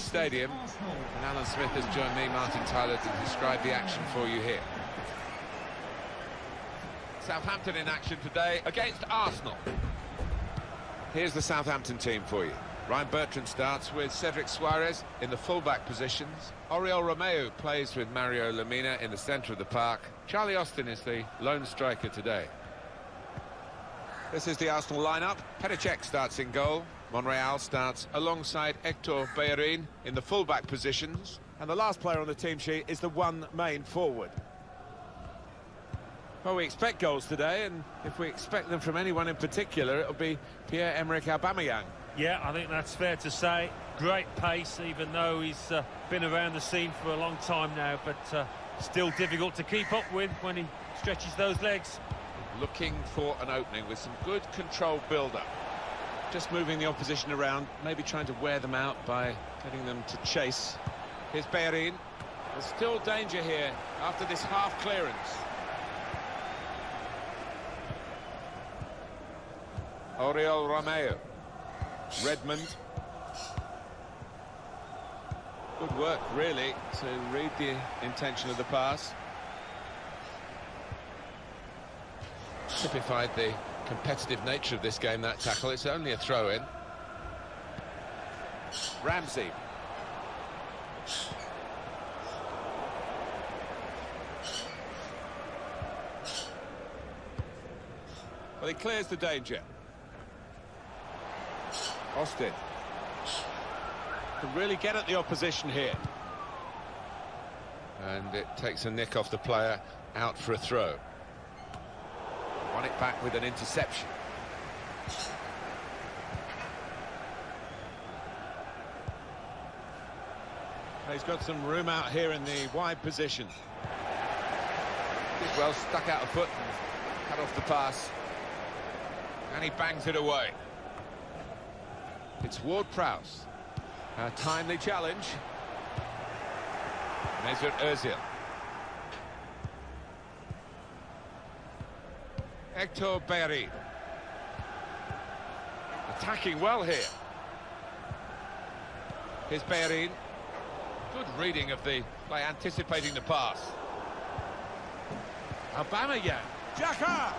St Stadium. And Alan Smith has joined me, Martin Tyler, to describe the action for you here. Southampton in action today against Arsenal. Here's the Southampton team for you. Ryan Bertrand starts with Cedric Soares in the fullback positions. Oriol Romeu plays with Mario Lemina in the centre of the park. Charlie Austin is the lone striker today. This is the Arsenal lineup. Petr starts in goal. Monreal starts alongside Hector Bellerin in the fullback positions. And the last player on the team sheet is the one main forward. Well, we expect goals today, and if we expect them from anyone in particular, it'll be Pierre-Emerick Aubameyang. Yeah, I think that's fair to say. Great pace, even though he's uh, been around the scene for a long time now, but uh, still difficult to keep up with when he stretches those legs. Looking for an opening with some good controlled build-up. Just moving the opposition around, maybe trying to wear them out by getting them to chase. Here's Bellerin. There's still danger here after this half clearance. Oriol Romeu. Redmond. Good work, really, to read the intention of the pass. Typified the competitive nature of this game, that tackle. It's only a throw-in. Ramsey. Well, he clears the danger. Austin. Can really get at the opposition here. And it takes a nick off the player, out for a throw. Won it back with an interception. He's got some room out here in the wide position. Did well, stuck out a foot and cut off the pass. And he bangs it away. It's Ward-Prowse. A timely challenge. Mesut Ozil. Hector Bellerin. Attacking well here. Here's Bellerin. Good reading of the by anticipating the pass. Aubameyang. Xhaka!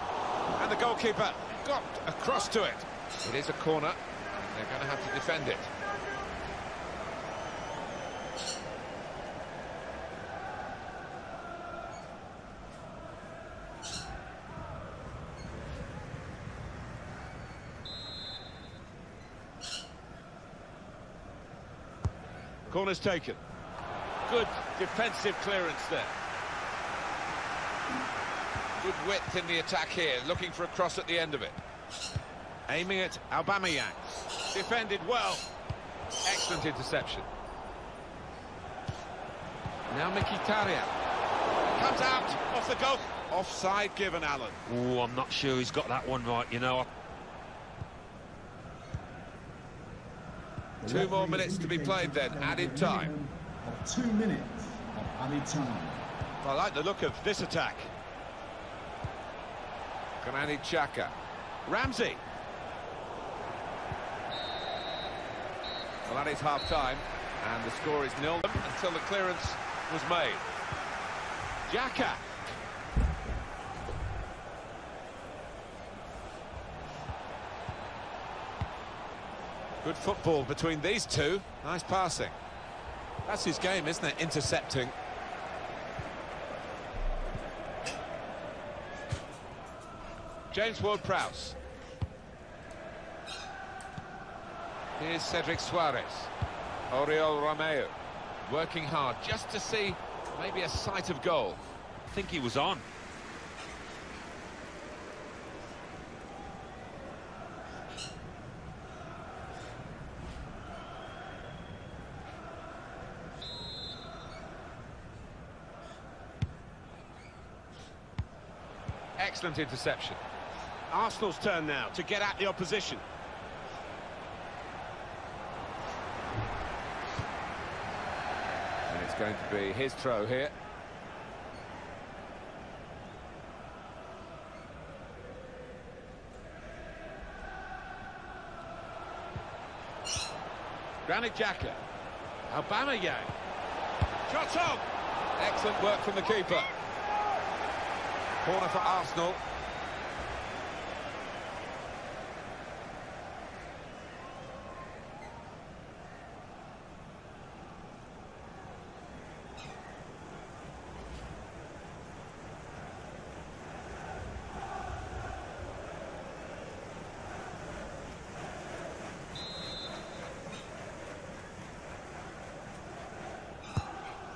And the goalkeeper got across to it. It is a corner. They're going to have to defend it. Corner's taken. Good defensive clearance there. Good width in the attack here, looking for a cross at the end of it. Aiming at Aubameyang. Defended well. Excellent interception. Now Mkhitaryan. Comes out off the goal. Offside given, Alan. Oh, I'm not sure he's got that one right, you know. Two more minutes to be played then, added time. Two minutes of added time. I like the look of this attack. Granit Xhaka. Ramsey. Well, that is half-time, and the score is nil until the clearance was made. Xhaka. Good football between these two. Nice passing. That's his game, isn't it? Intercepting. James Ward-Prowse. Here's Cedric Soares. Oriol Romeu working hard just to see maybe a sight of goal. I think he was on. Excellent interception. Arsenal's turn now to get at the opposition. And it's going to be his throw here. Granit Xhaka. Aubameyang. Shots on! Excellent work from the keeper. Corner for Arsenal.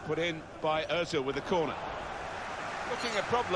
Put in by Ozil with the corner. Looking a problem.